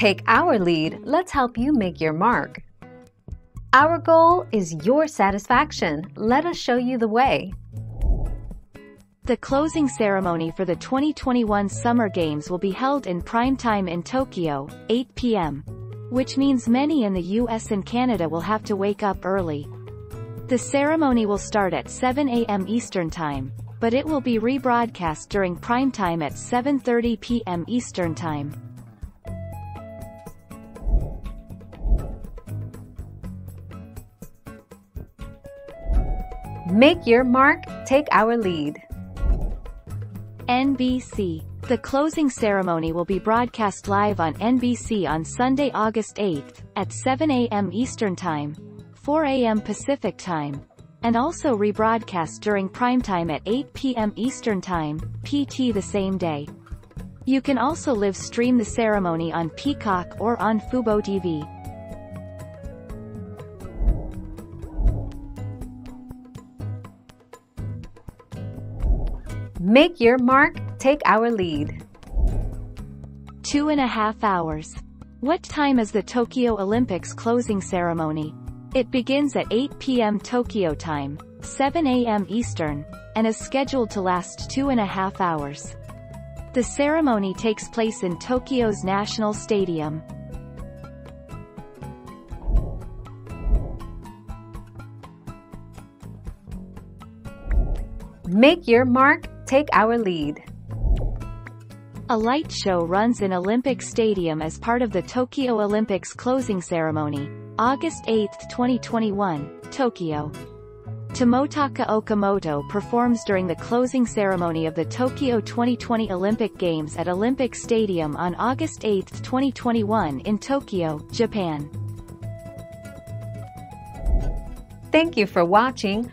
take our lead, let's help you make your mark. Our goal is your satisfaction. Let us show you the way. The closing ceremony for the 2021 Summer Games will be held in prime time in Tokyo, 8 p.m. Which means many in the US and Canada will have to wake up early. The ceremony will start at 7 a.m. Eastern Time, but it will be rebroadcast during prime time at 7.30 p.m. Eastern Time. Make your mark, take our lead. NBC. The closing ceremony will be broadcast live on NBC on Sunday, August 8th, at 7 a.m. Eastern Time, 4 a.m. Pacific Time, and also rebroadcast during primetime at 8 p.m. Eastern Time, PT the same day. You can also live stream the ceremony on Peacock or on Fubo TV. Make your mark, take our lead. Two and a half hours. What time is the Tokyo Olympics closing ceremony? It begins at 8 p.m. Tokyo time, 7 a.m. Eastern, and is scheduled to last two and a half hours. The ceremony takes place in Tokyo's National Stadium. Make your mark, take our lead. A light show runs in Olympic Stadium as part of the Tokyo Olympics closing ceremony, August 8, 2021, Tokyo. Tomotaka Okamoto performs during the closing ceremony of the Tokyo 2020 Olympic Games at Olympic Stadium on August 8, 2021 in Tokyo, Japan. Thank you for watching.